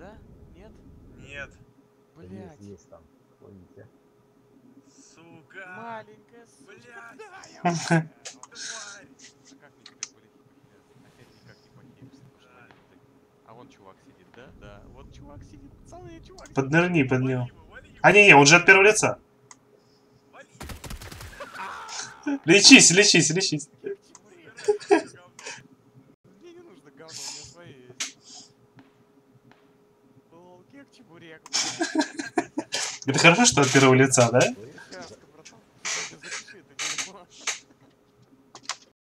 Да? Нет? Нет. Блять. есть там. Помните? Сука. Маленькая я Тварь. А как мне теперь полететь похер? Опять никак не похерится. А вон чувак сидит, да? Да. Вот чувак сидит. Пацаны, чувак сидит. Поднырни под него. А, не-не, он же от первого лица. вали. Лечись, лечись, лечись. Мне не нужно говно, у меня свои есть как чебурек. Это хорошо, что от первого лица, да?